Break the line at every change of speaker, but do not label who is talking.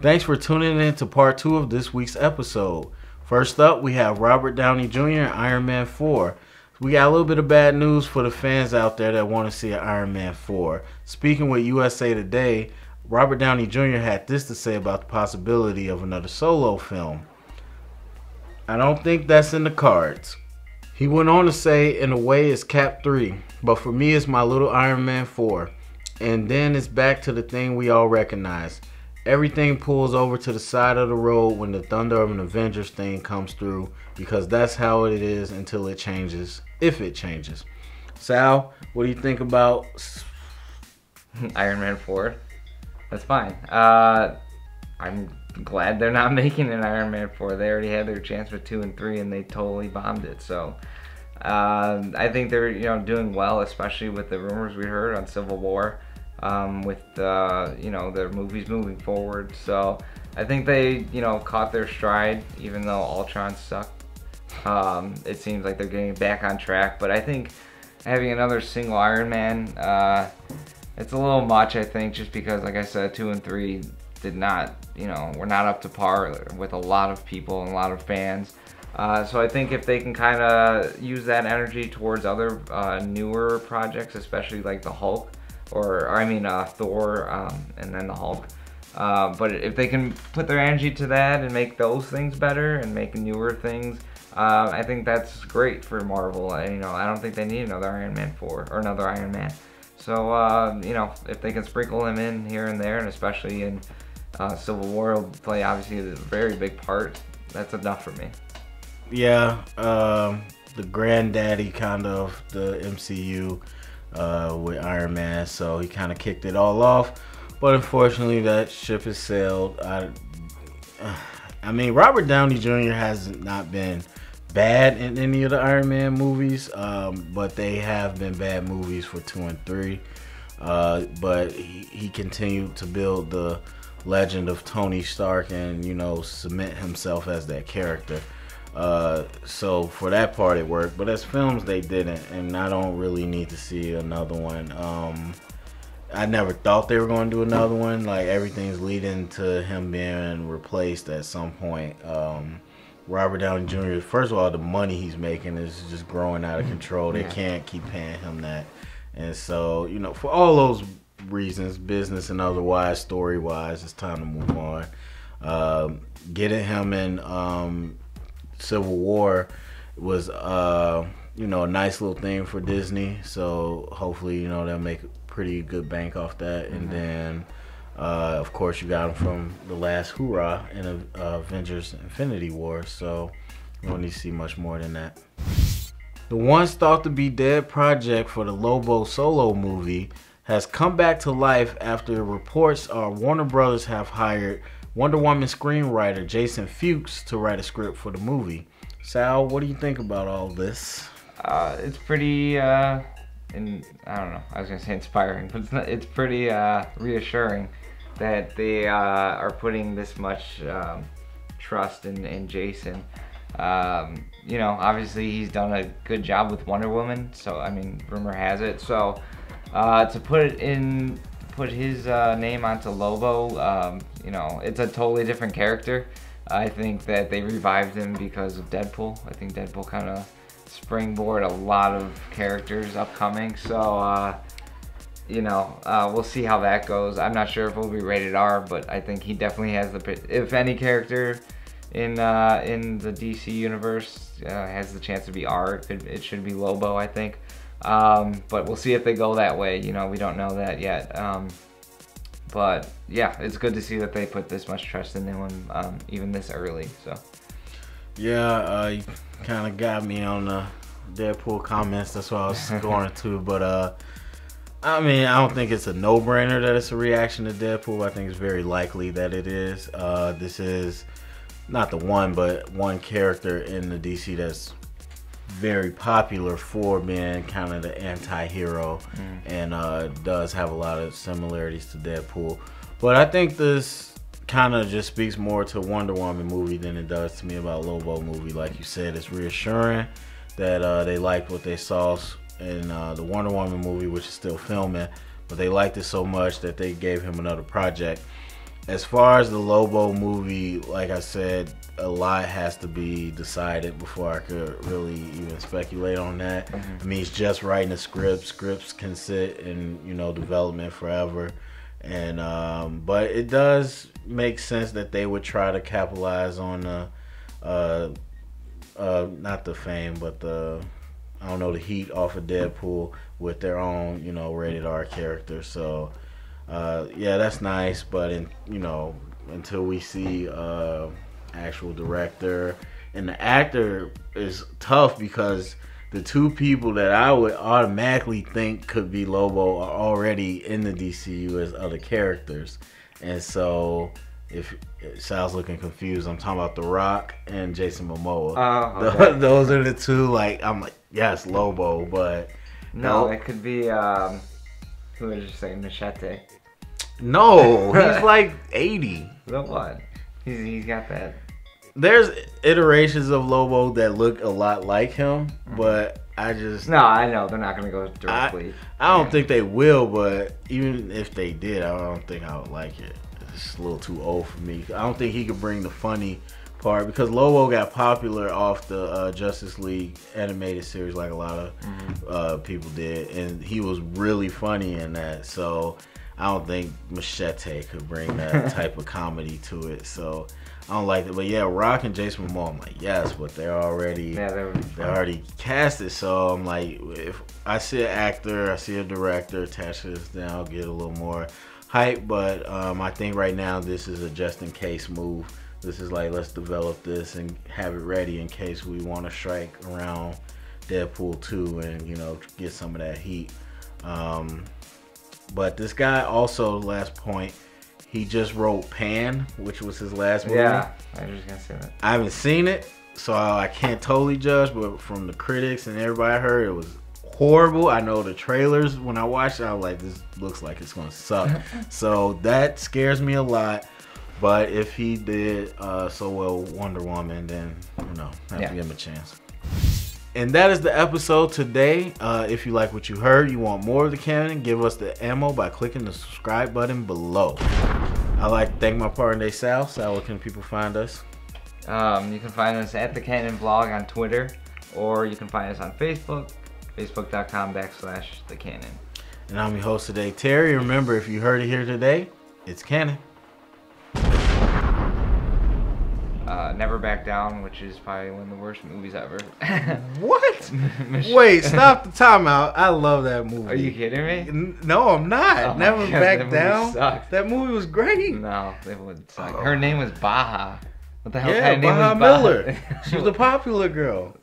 Thanks for tuning in to part two of this week's episode. First up, we have Robert Downey Jr. and Iron Man 4. We got a little bit of bad news for the fans out there that want to see an Iron Man 4. Speaking with USA Today, Robert Downey Jr. had this to say about the possibility of another solo film. I don't think that's in the cards. He went on to say, in a way, it's Cap 3, but for me, it's my little Iron Man 4. And then it's back to the thing we all recognize. Everything pulls over to the side of the road when the thunder of an Avengers thing comes through because that's how it is until it changes, if it changes. Sal, what do you think about
Iron Man 4? That's fine. Uh, I'm glad they're not making an Iron Man 4. They already had their chance with 2 and 3 and they totally bombed it. So uh, I think they're you know doing well, especially with the rumors we heard on Civil War, um, with uh, you know their movies moving forward. So I think they you know caught their stride, even though Ultron sucked. Um, it seems like they're getting back on track, but I think having another single Iron Man, uh, it's a little much. I think just because, like I said, two and three did not, you know, we're not up to par with a lot of people and a lot of fans. Uh, so I think if they can kind of use that energy towards other uh, newer projects, especially like the Hulk, or, or I mean uh, Thor, um, and then the Hulk. Uh, but if they can put their energy to that and make those things better and make newer things, uh, I think that's great for Marvel. you know, I don't think they need another Iron Man 4 or another Iron Man. So, uh, you know, if they can sprinkle him in here and there, and especially in uh, Civil War, will play obviously a very big part. That's enough for me.
Yeah, um, the granddaddy kind of the MCU uh, with Iron Man, so he kind of kicked it all off. But unfortunately, that ship has sailed. I, I mean, Robert Downey Jr. has not been bad in any of the Iron Man movies, um, but they have been bad movies for two and three. Uh, but he, he, continued to build the legend of Tony Stark and you know cement himself as that character. Uh, so for that part it worked, but as films they didn't, and I don't really need to see another one. Um, I never thought they were going to do another one. Like everything's leading to him being replaced at some point. Um, Robert Downey Jr. First of all, the money he's making is just growing out of control. They can't keep paying him that, and so you know, for all those reasons, business and otherwise, story wise, it's time to move on. Um, getting him in um, Civil War was, uh, you know, a nice little thing for Disney. So hopefully, you know, they'll make a pretty good bank off that, mm-hmm. and then. Uh, of course, you got them from the last hoorah in uh, Avengers Infinity War, so you don't need to see much more than that. The once thought to be dead project for the Lobo solo movie has come back to life after reports are Warner Brothers have hired Wonder Woman screenwriter Jason Fuchs to write a script for the movie. Sal, what do you think about all this?
Uh, it's pretty uh, in, I don't know, I was gonna say inspiring, but it's, not, it's pretty uh, reassuring that they uh, are putting this much um, trust in, in Jason. Um, you know, obviously he's done a good job with Wonder Woman, so I mean, rumor has it. So uh, to put it in, put his uh, name onto Lobo, um, you know, it's a totally different character. I think that they revived him because of Deadpool. I think Deadpool kind of springboard a lot of characters upcoming. So, uh, you know, uh, we'll see how that goes. I'm not sure if it'll be rated R, but I think he definitely has the, if any character in uh, in the DC universe uh, has the chance to be R, it, could, it should be Lobo, I think. Um, but we'll see if they go that way. You know, we don't know that yet. Um, but yeah, it's good to see that they put this much trust in him um, even this early. So.
Yeah, uh, you kind of got me on the Deadpool comments. That's what I was going to. But uh, I mean, I don't think it's a no-brainer that it's a reaction to Deadpool. I think it's very likely that it is. Uh, this is not the one, but one character in the DC that's very popular for being kind of the anti-hero mm. and uh, does have a lot of similarities to Deadpool. But I think this kind of just speaks more to Wonder Woman movie than it does to me about Lobo movie. Like you said, it's reassuring that uh, they liked what they saw in uh, the Wonder Woman movie, which is still filming, but they liked it so much that they gave him another project. As far as the Lobo movie, like I said, a lot has to be decided before I could really even speculate on that.
Mhm.
I mean, it's just writing a script. Scripts can sit in you know development forever, and um, but it does make sense that they would try to capitalize on the, uh, uh, not the fame, but the I don't know the heat off of Deadpool with their own you know rated R character. So uh, yeah, that's nice, but in you know until we see uh, actual director and the actor is tough because the two people that I would automatically think could be Lobo are already in the DCU as other characters, and so if it sounds looking confused, I'm talking about The Rock and Jason Momoa. Th-
okay.
Those are the two. Like I'm like yes, Lobo, but
No,
No.
it could be. Um, who did you say? Machete.
no, he's like 80.
The what? He's he's got that.
There's iterations of Lobo that look a lot like him, mm-hmm. but I just
No, I know they're not gonna go directly.
I don't
Yeah.
think they will. But even if they did, I don't think I would like it. It's a little too old for me. I don't think he could bring the funny part because Lobo got popular off the uh, Justice League animated series, like a lot of
Mhm.
uh, people did, and he was really funny in that. So I don't think Machete could bring that type of comedy to it. So I don't like it. But yeah, Rock and Jason Momoa, I'm like yes, but they're already
Yeah, they would
they
fun.
already cast it. So I'm like, if I see an actor, I see a director attached to this, then I'll get a little more hype. But um, I think right now this is a just in case move. This is like let's develop this and have it ready in case we want to strike around Deadpool 2 and you know get some of that heat. Um, but this guy also, last point, he just wrote Pan, which was his last movie.
Yeah, I was just gonna say that.
I haven't seen it, so I can't totally judge. But from the critics and everybody I heard, it was horrible. I know the trailers when I watched it, I was like, this looks like it's gonna suck. so that scares me a lot. But if he did uh, so well Wonder Woman, then you know, have
Yeah.
to give him a chance. And that is the episode today. Uh, if you like what you heard, you want more of the canon, give us the ammo by clicking the subscribe button below. I'd like to thank my partner, Sal. Sal, where can people find us?
Um, you can find us at the Canon Vlog on Twitter, or you can find us on Facebook, facebook.com backslash the Canon.
And I'm your host today, Terry. Remember, if you heard it here today, it's canon.
Uh, Never Back Down, which is probably one of the worst movies ever.
What? Wait, stop the timeout. I love that movie.
Are you kidding me?
N- No, I'm not.
Oh
Never
God,
back
that
down.
sucked.
That movie was great.
No, it would suck. Her name was Baja. What the hell
yeah,
kind of name
Baja
was Baja?
Miller. she was a popular girl.